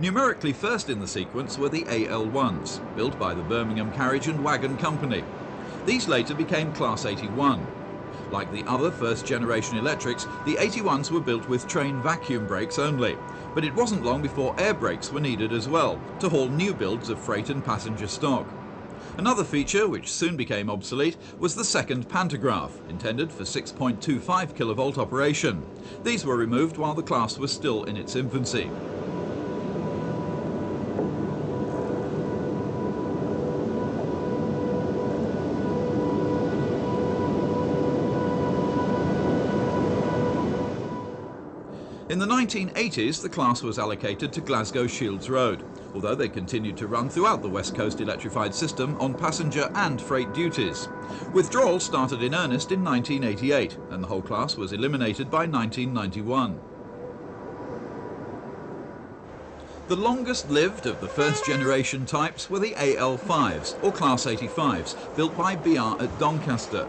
Numerically first in the sequence were the AL1s, built by the Birmingham Carriage and Wagon Company. These later became Class 81. Like the other first generation electrics, the 81s were built with train vacuum brakes only, but it wasn't long before air brakes were needed as well to haul new builds of freight and passenger stock. Another feature, which soon became obsolete, was the second pantograph, intended for 6.25 kilovolt operation. These were removed while the class was still in its infancy. In the 1980s, the class was allocated to Glasgow Shields Road, although they continued to run throughout the West Coast electrified system on passenger and freight duties. Withdrawal started in earnest in 1988, and the whole class was eliminated by 1991. The longest lived of the first generation types were the AL5s, or Class 85s, built by BR at Doncaster.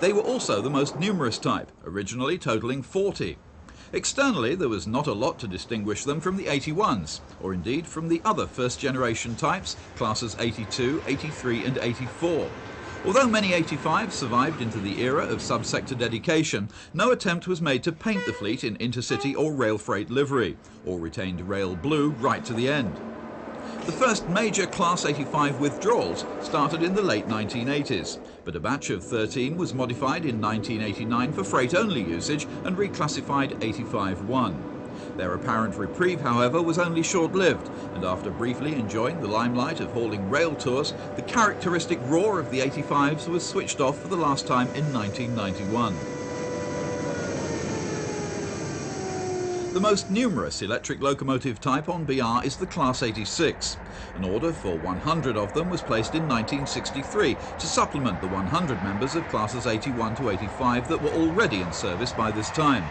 They were also the most numerous type, originally totalling 40. Externally, there was not a lot to distinguish them from the 81s, or indeed from the other first generation types, classes 82, 83 and 84. Although many 85s survived into the era of subsector dedication, no attempt was made to paint the fleet in intercity or rail freight livery, or retained rail blue right to the end. The first major Class 85 withdrawals started in the late 1980s, but a batch of 13 was modified in 1989 for freight-only usage and reclassified 85-1. Their apparent reprieve, however, was only short-lived, and after briefly enjoying the limelight of hauling rail tours, the characteristic roar of the 85s was switched off for the last time in 1991. The most numerous electric locomotive type on BR is the Class 86. An order for 100 of them was placed in 1963 to supplement the 100 members of Classes 81 to 85 that were already in service by this time.